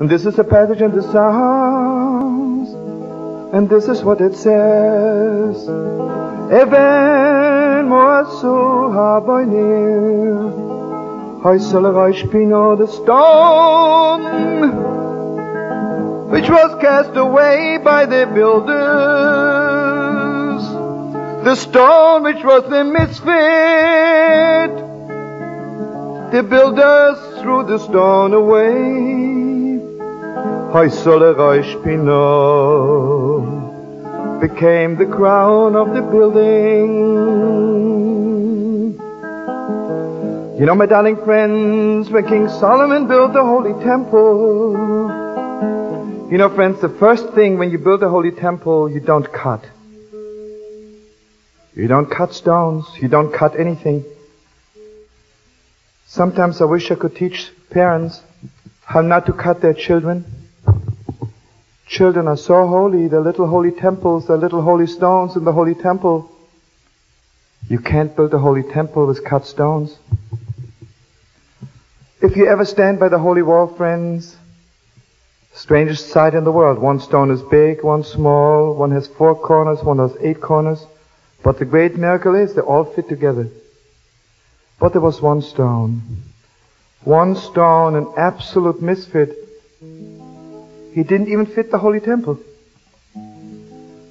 And this is a passage in the Psalms. And this is what it says. Even moasu haboinir. Hoiselerish pino the stone. Which was cast away by the builders. The stone which was the misfit. The builders threw the stone away. Hoisolerish pino became the crown of the building. You know, my darling friends, when King Solomon built the holy temple, you know, friends, the first thing when you build a holy temple, you don't cut. You don't cut stones. You don't cut anything. Sometimes I wish I could teach parents how not to cut their children. Children are so holy, they're little holy temples, they're little holy stones in the holy temple. You can't build a holy temple with cut stones. If you ever stand by the holy wall, friends, strangest sight in the world. One stone is big, one small, one has four corners, one has eight corners. But the great miracle is they all fit together. But there was one stone. One stone, an absolute misfit. He didn't even fit the holy temple.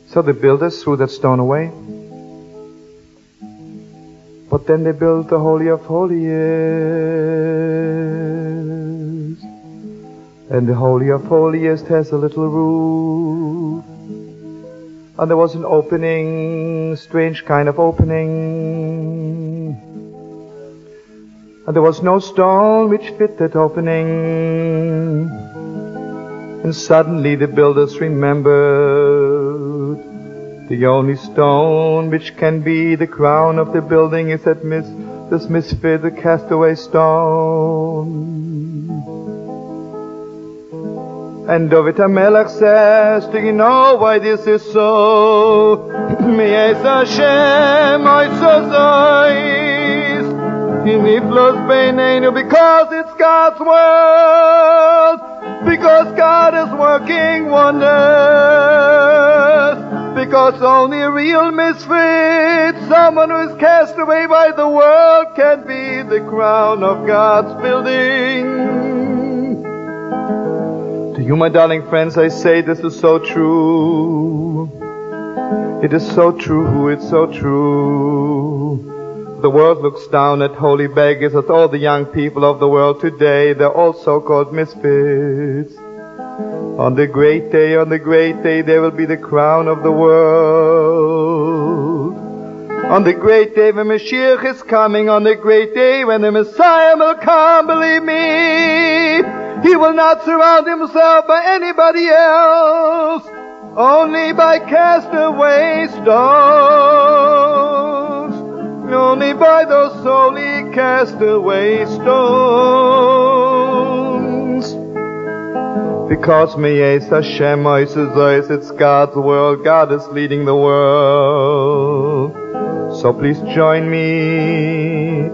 So the builders threw that stone away. But then they built the Holy of Holies. And the Holy of Holiest has a little roof. And there was an opening, strange kind of opening. And there was no stone which fit that opening. And suddenly the builders remembered the only stone which can be the crown of the building is that mis- this misfit, the castaway stone. And David HaMelech says, do you know why this is so? Mi'ez Hashem, oisozois, hiniflos beinenu, because it's God's world, because God is working wonders, because only a real misfit, someone who is cast away by the world, can be the crown of God's building. To you, my darling friends, I say this is so true. It is so true, it's so true. The world looks down at holy beggars, at all the young people of the world today. They're all so-called misfits. On the great day, on the great day, there will be the crown of the world. On the great day when Mashiach is coming, on the great day when the Messiah will come, believe me, he will not surround himself by anybody else, only by castaway stones, only by those holy castaway stones. Because me Meyes Hashem Oises it's God's world, God is leading the world. So please join me.